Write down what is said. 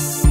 you